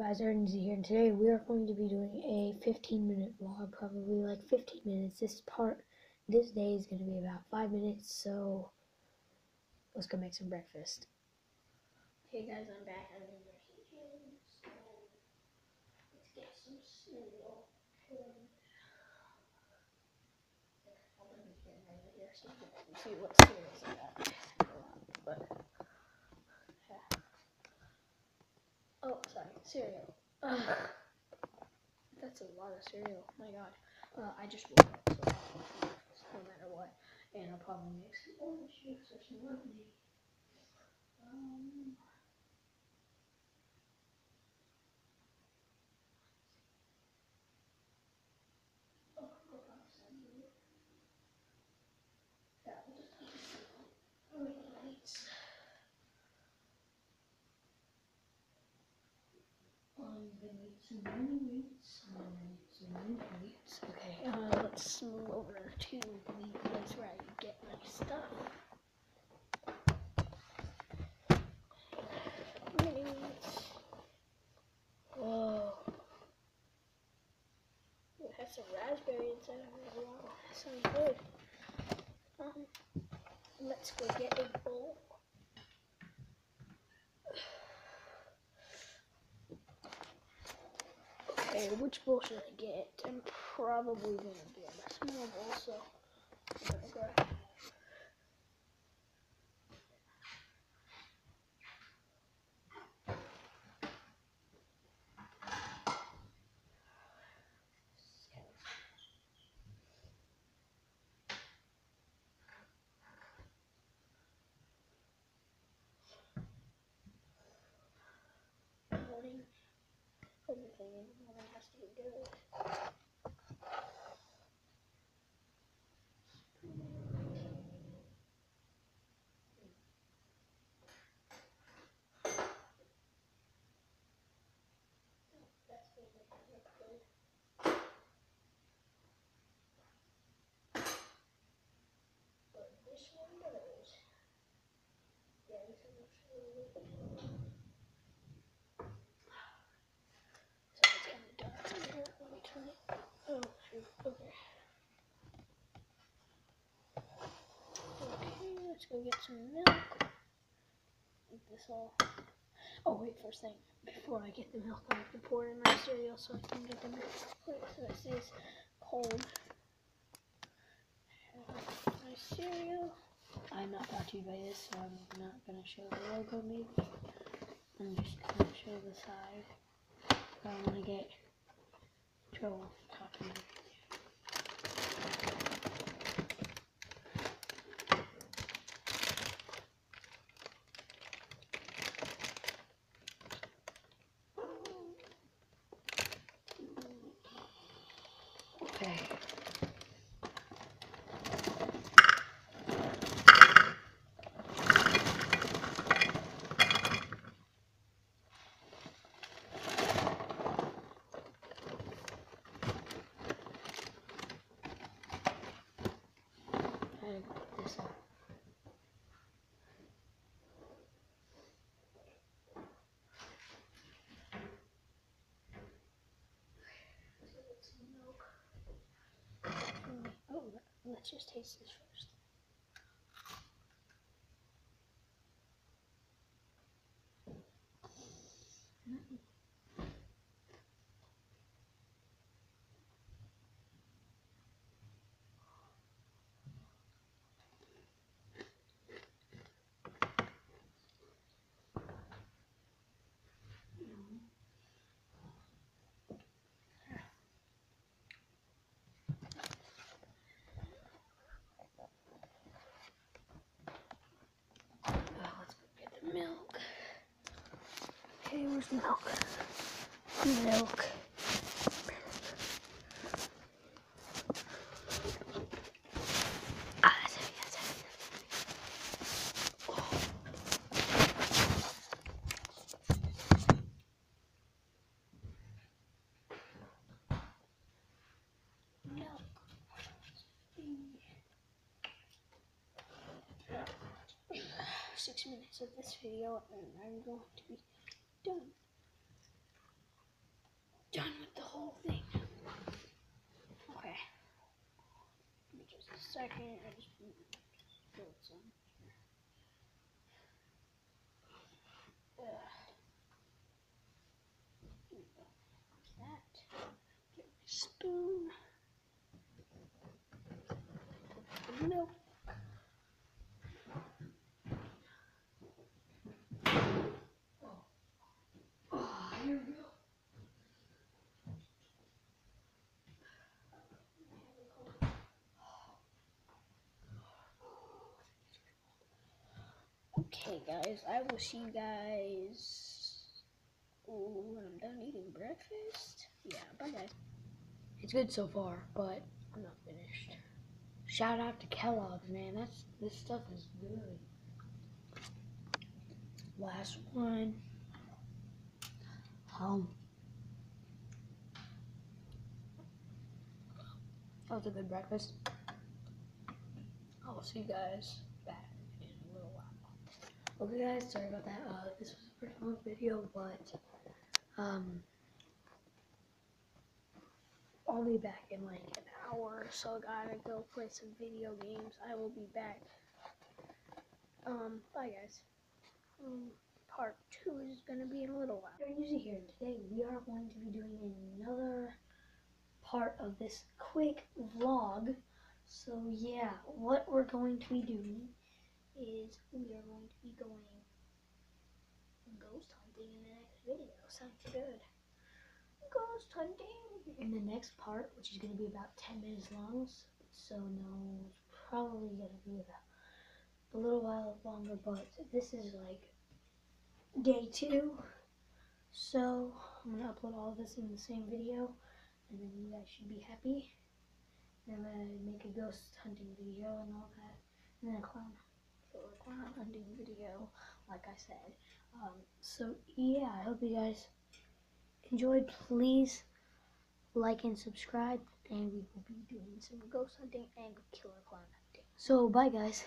guys, Ernsey here, and today we are going to be doing a 15 minute vlog, probably like 15 minutes. This part, this day is going to be about 5 minutes, so let's go make some breakfast. Hey guys, I'm back. I'm in the kitchen. So let's get some cereal. I'll bring the camera over here so you can see what cereals I got. But, yeah. Oh, sorry, cereal. Ugh. That's a lot of cereal. My God. Uh, I just woke up, so no matter what. And I'll probably make some orange juice or some lemonade. Um, oh, go down some. Yeah, we'll just have some lights. I'm need some mini wheats. Okay, uh, let's move over to the place where I get my stuff. Mini wheats. Whoa. It has some raspberry inside of it. Wow, that sounds good. Um, let's go get a bowl. Okay, I get? I'm probably gonna be a small bowl, so I'm gonna grab. Morning. The morning has to be good. But this one does. Yeah, this one looks really good. So it's kind of dark in here. Let me turn it. Oh, shoot. Okay. Okay, let's go get some milk. Eat this all. Oh, wait, first thing. Before I get the milk, I have to pour in my cereal so I can get the milk. So this is cold. My cereal. I'm not brought to you by this, so I'm not to show the logo maybe. I'm just to show the side. I to get trouble talking. Okay. I gotta put this up. Oh, let's just taste this first. Oh, let's go get the milk. Okay, where's milk? Milk. Ah. Milk. Six minutes of this video and I'm going to be done. done with the whole thing. Okay. Just a second. I just filled some. Ugh. That. Get my spoon. Put the milk. Oh, here we go. Okay, guys, I will see you guys when I'm done eating breakfast. Yeah, bye, guys. It's good so far, but I'm not finished. Shout out to Kellogg's, man. That's this stuff is good. Last one. Um. That was a good breakfast. I'll see you guys back in a little while. Okay, guys, sorry about that. Uh, this was a pretty long video, but um. I'll be back in like an hour, so I gotta go play some video games. I will be back. Um, bye guys. Um, part two is gonna be in a little while. You're here. Today we are going to be doing another part of this quick vlog. So yeah, what we're going to be doing is we are going to be going ghost hunting in the next video. Sounds good ghost hunting in the next part, which is going to be about 10 minutes long. So, no, it's probably going to be about a little while longer, but this is like day two. So, I'm going to upload all this in the same video, and then you guys should be happy. And I'm going to make a ghost hunting video and all that, and then a clown, a clown hunting video, like I said. Um, so, yeah, I hope you guys enjoyed, please like and subscribe, and we will be doing some ghost hunting and killer clown hunting. So, bye, guys.